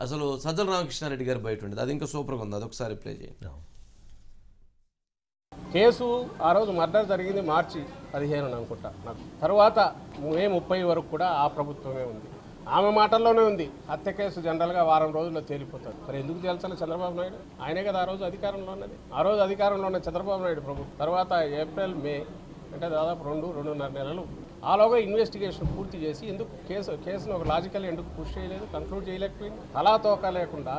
అసలు సజ్జల రామకృష్ణారెడ్డి గారు బయట ఉండేది. అది ఇంకా సూపర్గా ఉంది. అదొకసారి ప్లే చేయండి కేసు ఆ రోజు మర్డర్ జరిగింది మార్చి పదిహేను అనుకుంటా. నాకు తర్వాత మే ముప్పై వరకు కూడా ఆ ప్రభుత్వమే ఉంది. ఆమె మాటల్లోనే ఉంది. హత్య కేసు జనరల్గా వారం రోజుల్లో తేలిపోతుంది. మరి ఎందుకు తేల్చాలి చంద్రబాబు నాయుడు? ఆయనే కదా ఆ రోజు అధికారంలో ఉన్నది. ఆ రోజు అధికారంలో ఉన్న చంద్రబాబు నాయుడు ప్రభుత్వం. తర్వాత ఏప్రిల్ మే అంటే దాదాపు రెండు రెండున్నర నెలలు ఆలోగా ఇన్వెస్టిగేషన్ పూర్తి చేసి ఎందుకు కేసు కేసును ఒక లాజికల్ ఎందుకు పుష్ చేయలేదు కంక్లూడ్ చేయలేకపోయింది? తలా తోక లేకుండా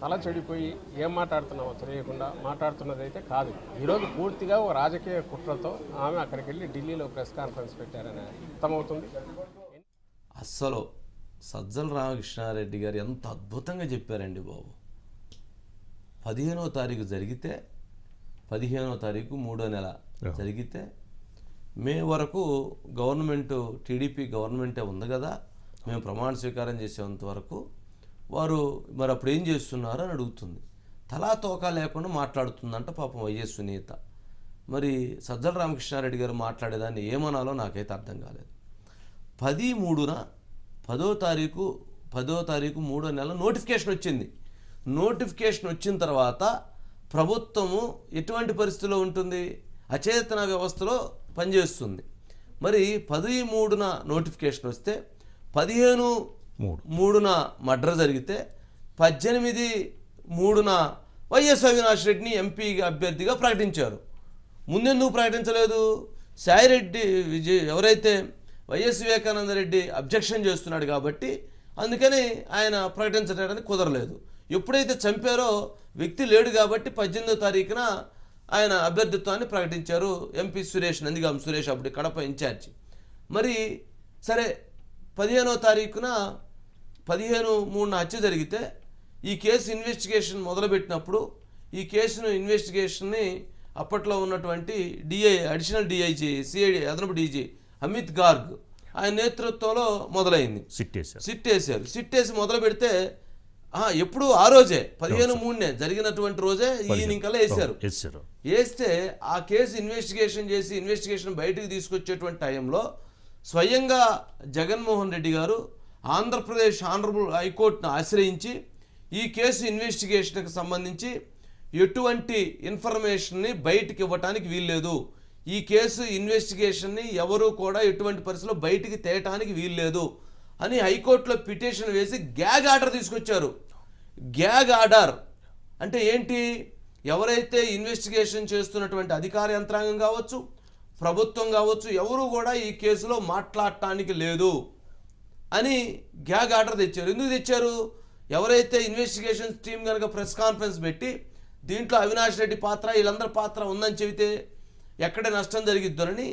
తల చెడిపోయి ఏం మాట్లాడుతున్నామో తెలియకుండా మాట్లాడుతున్నది అయితే కాదు. ఈరోజు పూర్తిగా ఒక రాజకీయ కుట్రతో ఆమె అక్కడికి వెళ్ళి ఢిల్లీలో ప్రెస్ కాన్ఫరెన్స్ పెట్టారని అర్థమవుతుంది. అస్సలు సజ్జల రామకృష్ణారెడ్డి గారు ఎంత అద్భుతంగా చెప్పారండి బాబు. పదిహేనో తారీఖు జరిగితే పదిహేనో తారీఖు మూడో నెల జరిగితే మే వరకు గవర్నమెంట్ టీడీపీ గవర్నమెంటే ఉంది కదా. మేము ప్రమాణ స్వీకారం చేసేంత వరకు వారు మరి అప్పుడు ఏం చేస్తున్నారు అని అడుగుతుంది. తలా తోక లేకుండా మాట్లాడుతుందంట పాపం వైఎస్ సునీత. మరి సజ్జల రామకృష్ణారెడ్డి గారు మాట్లాడేదాన్ని ఏమనాలో నాకైతే అర్థం కాలేదు. పది మూడున పదో తారీఖు పదో తారీఖు మూడో నెల నోటిఫికేషన్ వచ్చింది. నోటిఫికేషన్ వచ్చిన తర్వాత ప్రభుత్వము ఎటువంటి పరిస్థితిలో ఉంటుంది? అచేతన వ్యవస్థలో పనిచేస్తుంది. మరి పది మూడున నోటిఫికేషన్ వస్తే పదిహేను మూడు. మూడున మర్డర్ జరిగితే పద్దెనిమిది మూడున వైఎస్ అవినాష్ రెడ్డిని ఎంపీ అభ్యర్థిగా ప్రకటించారు. ముందెందుకు ప్రకటించలేదు? సాయిరెడ్డి విజయ్ ఎవరైతే వైఎస్ వివేకానంద రెడ్డి అబ్జెక్షన్ చేస్తున్నాడు కాబట్టి అందుకని ఆయన ప్రకటించడానికి కుదరలేదు. ఎప్పుడైతే చంపారో వ్యక్తి లేడు కాబట్టి పద్దెనిమిదో తారీఖున ఆయన అభ్యర్థిత్వాన్ని ప్రకటించారు ఎంపీ సురేష్ నందిగాం సురేష్ అప్పుడు కడప ఇన్ఛార్జి. మరి సరే పదిహేనో తారీఖున పదిహేను మూడున హత్య జరిగితే ఈ కేసు ఇన్వెస్టిగేషన్ మొదలుపెట్టినప్పుడు ఈ కేసును ఇన్వెస్టిగేషన్ని అప్పట్లో ఉన్నటువంటి డిఐ అడిషనల్ డిఐజీ సిఐడి అదనపు డీజీ అమిత్ గార్గ్ ఆయన నేతృత్వంలో మొదలైంది. సిట్ వేశారు సిట్ వేసారు సిట్ వేసి మొదలు పెడితే ఎప్పుడు ఆ రోజే పదిహేను మూడునే జరిగినటువంటి రోజే ఈయనకల్లా వేశారు. వేస్తే ఆ కేసు ఇన్వెస్టిగేషన్ చేసి ఇన్వెస్టిగేషన్ బయటకు తీసుకొచ్చేటువంటి టైంలో స్వయంగా జగన్మోహన్ రెడ్డి గారు ఆంధ్రప్రదేశ్ ఆనరబుల్ హైకోర్టును ఆశ్రయించి ఈ కేసు ఇన్వెస్టిగేషన్కి సంబంధించి ఎటువంటి ఇన్ఫర్మేషన్ని బయటికి ఇవ్వటానికి వీల్లేదు. ఈ కేసు ఇన్వెస్టిగేషన్ని ఎవరు కూడా ఎటువంటి పరిస్థితిలో బయటికి తేయటానికి వీల్లేదు. అని హైకోర్టులో పిటిషన్ వేసి గ్యాగ్ ఆర్డర్ తీసుకొచ్చారు. గ్యాగ్ ఆర్డర్ అంటే ఏంటి? ఎవరైతే ఇన్వెస్టిగేషన్ చేస్తున్నటువంటి అధికార యంత్రాంగం కావచ్చు ప్రభుత్వం కావచ్చు ఎవరు కూడా ఈ కేసులో మాట్లాడటానికి లేదు అని గ్యాగ్ ఆర్డర్ తెచ్చారు. ఎందుకు తెచ్చారు? ఎవరైతే ఇన్వెస్టిగేషన్ టీం కనుక ప్రెస్ కాన్ఫరెన్స్ పెట్టి దీంట్లో అవినాష్ రెడ్డి పాత్ర వీళ్ళందరి పాత్ర ఉందని చెబితే ఎక్కడ నష్టం జరిగిద్దోనని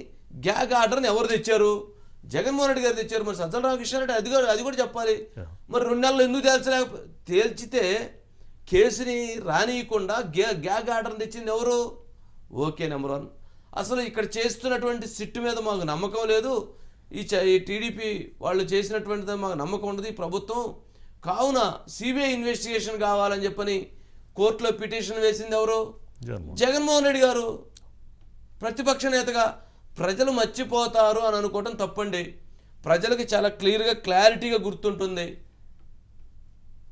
గ్యాగ్ ఆర్డర్ని ఎవరు తెచ్చారు? జగన్మోహన్ రెడ్డి గారు తెచ్చారు. మరి సజ్జల రామకృష్ణారెడ్డి అది కూడా అది కూడా చెప్పాలి. మరి రెండు నెలలు ఎందుకు తేల్చలేక తేల్చితే కేసుని రానియకుండా గ్యా గ్యాగ్ ఆర్డర్ తెచ్చింది ఎవరు? ఓకే నెంబర్ వన్ అసలు ఇక్కడ చేస్తున్నటువంటి సిట్టు మీద మాకు నమ్మకం లేదు. ఈ టీడీపీ వాళ్ళు చేసినటువంటిది మాకు నమ్మకం ఉండదు. ఈ ప్రభుత్వం కావున సిబిఐ ఇన్వెస్టిగేషన్ కావాలని చెప్పని కోర్టులో పిటిషన్ వేసింది ఎవరు? జగన్మోహన్ రెడ్డి గారు. ప్రతిపక్ష నేతగా ప్రజలు మర్చిపోతారు అని అనుకోవటం తప్పండి. ప్రజలకి చాలా క్లియర్గా క్లారిటీగా గుర్తుంటుంది.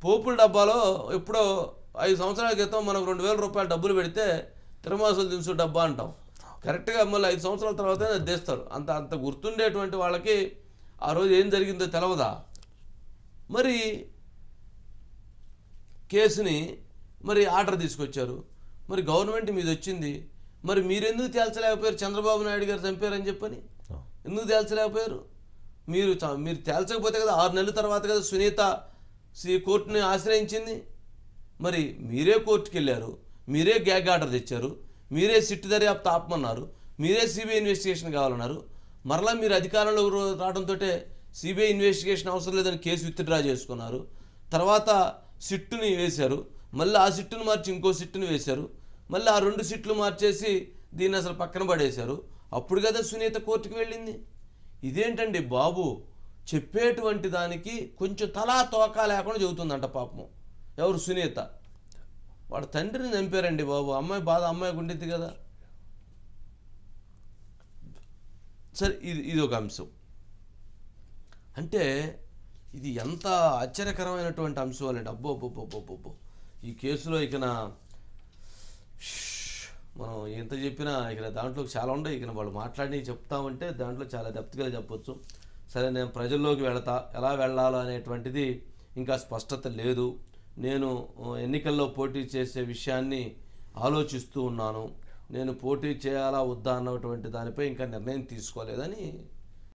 పోపుల డబ్బాలో ఎప్పుడో ఐదు సంవత్సరాల క్రితం మనం రెండు వేల రూపాయల డబ్బులు పెడితే తిరుమాసులు దినుసు డబ్బా అంటాం. కరెక్ట్గా మళ్ళీ ఐదు సంవత్సరాల తర్వాత అది తెస్తారు. అంత అంత గుర్తుండేటువంటి వాళ్ళకి ఆ రోజు ఏం జరిగిందో తెలవదా? మరి కేసుని మరి ఆర్డర్ తీసుకొచ్చారు. మరి గవర్నమెంట్ మీద వచ్చింది. మరి మీరెందుకు తేల్చలేకపోయారు? చంద్రబాబు నాయుడు గారు చంపారని చెప్పని? ఎందుకు తేల్చలేకపోయారు? మీరు చ- మీరు తేల్చకపోతే కదా ఆరు నెలల తర్వాత కదా సునీత సి కోర్టుని ఆశ్రయించింది. మరి మీరే కోర్టుకి వెళ్ళారు మీరే గ్యాగ్ ఆర్డర్ తెచ్చారు. మీరే సిట్ దర్యాప్తు ఆపమన్నారు. మీరే సిబిఐ ఇన్వెస్టిగేషన్ కావాలన్నారు. మరలా మీరు అధికారంలో రావడంతో సిబిఐ ఇన్వెస్టిగేషన్ అవసరం లేదని కేసు విత్డ్రా చేసుకున్నారు. తర్వాత సిట్టుని వేశారు. మళ్ళీ ఆ సిట్టును మార్చి ఇంకో సిట్టుని వేశారు. మళ్ళీ ఆ రెండు సీట్లు మార్చేసి దీన్ని అసలు పక్కన పడేశారు. అప్పుడు కదా సునీత కోర్టుకు వెళ్ళింది. ఇదేంటండి బాబు? చెప్పేటువంటి దానికి కొంచెం తలా తోక లేకుండా చెబుతుందంట పాపం. ఎవరు సునీత? వాడు తండ్రిని చంపారండి బాబు. అమ్మాయి బాధ అమ్మాయికి ఉండేది కదా. సరే ఇది ఇది ఒక అంశం. అంటే ఇది ఎంత ఆశ్చర్యకరమైనటువంటి అంశం అండి అబ్బో అబ్బో అబ్బో అబ్బో ఈ కేసులో ఇక నా మనం ఎంత చెప్పినా ఇక్కడ దాంట్లో చాలా ఉన్నాయి ఇక్కడ వాళ్ళు మాట్లాడి చెప్తామంటే దాంట్లో చాలా దెప్తిగా చెప్పొచ్చు. సరే నేను ప్రజల్లోకి వెళతా ఎలా వెళ్ళాలో అనేటువంటిది ఇంకా స్పష్టత లేదు. నేను ఎన్నికల్లో పోటీ చేసే విషయాన్ని ఆలోచిస్తూ ఉన్నాను. నేను పోటీ చేయాలా వద్దా అన్నటువంటి దానిపై ఇంకా నిర్ణయం తీసుకోలేదని